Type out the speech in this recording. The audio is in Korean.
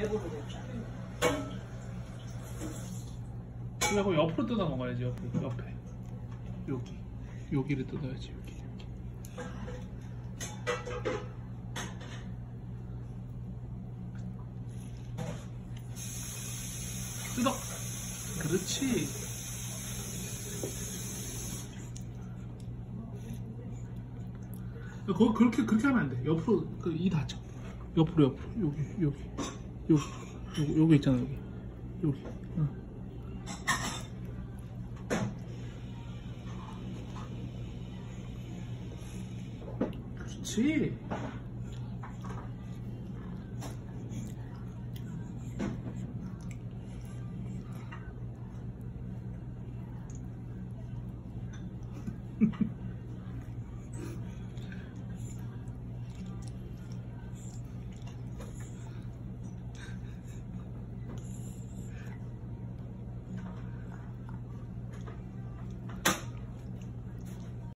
배부르겠다. 그리고 옆으로 뜯어 먹어야지 옆에 옆에. 여기. 여기를 뜯어야지 여기. 뜯어. 그렇지. 거 그렇게 그렇게 하면 안돼. 옆으로 그 이 닫혀 옆으로 옆으로. 여기 여기 여기 여기 여기 있잖아 여기 여기 응. 그렇지.